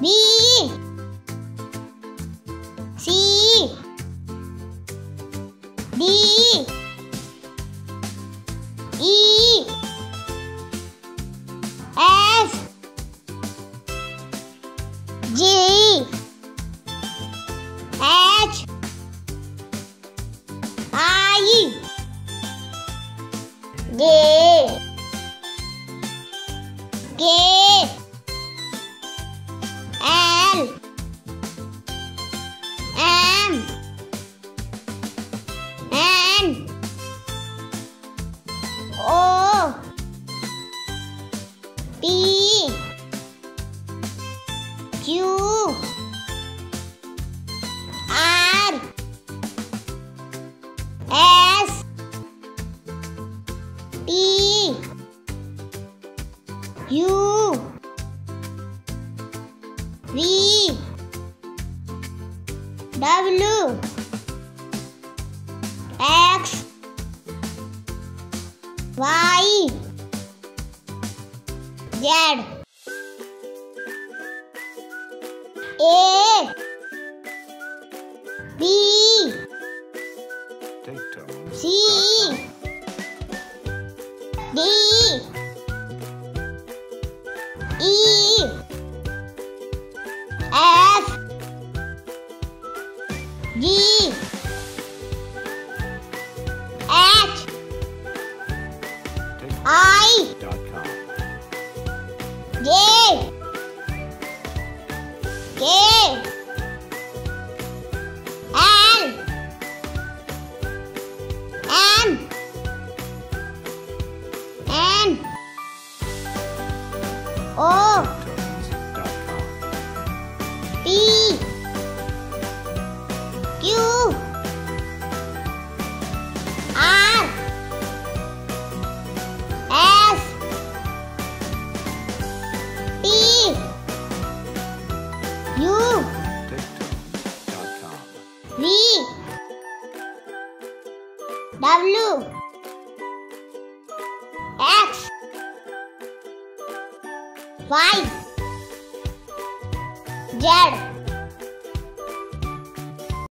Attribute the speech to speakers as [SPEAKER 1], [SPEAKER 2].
[SPEAKER 1] B C D E. F. G. H. I. J Q R. S. T U. V. W. X. Y. Z A. B. C. D. E. F. G. H. I Q R. S. T U. V. W. X. Y. Z